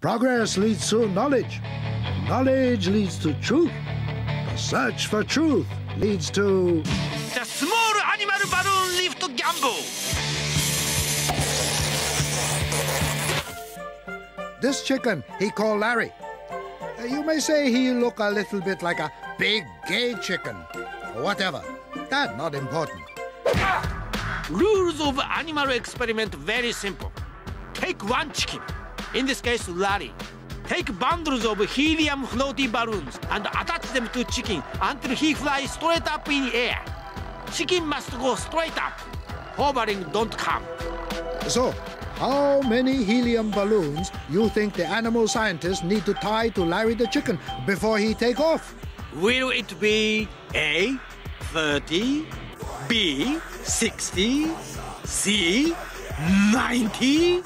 Progress leads to knowledge. Knowledge leads to truth. The search for truth leads to. The small animal balloon lift gamble. This chicken he called Larry. Uh, you may say he look a little bit like a big gay chicken. Whatever. That not important. Rules of animal experiment very simple. Take one chicken, in this case Larry. Take bundles of helium floaty balloons and attach them to chicken until he flies straight up in air. Chicken must go straight up. Hovering don't come. So, how many helium balloons you think the animal scientists need to tie to Larry the chicken before he take off? Will it be A, 30, B, 60, C, 90,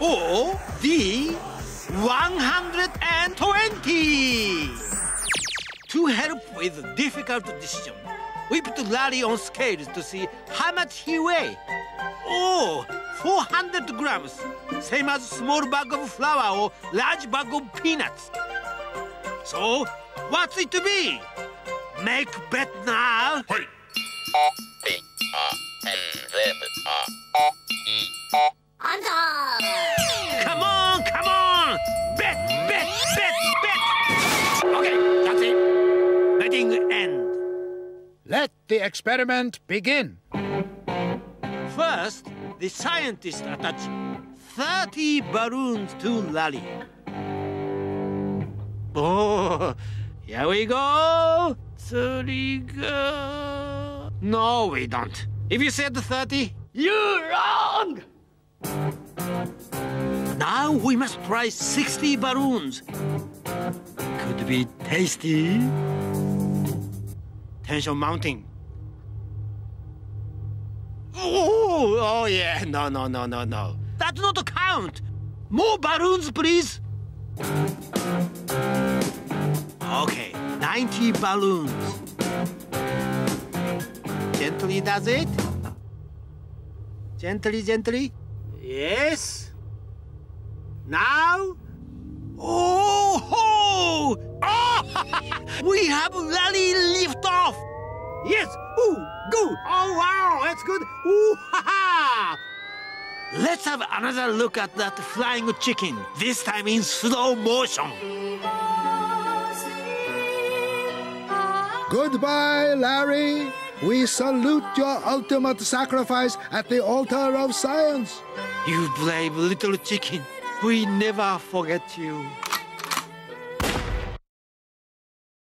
or D, 120? To help with difficult decision, we put Larry on scales to see how much he weigh. Oh, 400 grams, same as small bag of flour or large bag of peanuts. So, what's it to be? Make bet now. A, the experiment begin. First, the scientists attach 30 balloons to Larry. Oh, here we go. 30 go. No, we don't. If you said 30, you're wrong! Now we must try 60 balloons. Could be tasty. Tension mounting. Oh, oh yeah, no, no, no, no, no. That's not a count. More balloons, please. Okay, 90 balloons. Gently does it. Gently, gently. Yes. Now. Oh, ho! Oh! we have rally lift off. Yes. Ooh, good. Oh, wow, that's good. Ooh, ha, ha. Let's have another look at that flying chicken, this time in slow motion. Goodbye, Larry. We salute your ultimate sacrifice at the altar of science. You brave little chicken. We never forget you.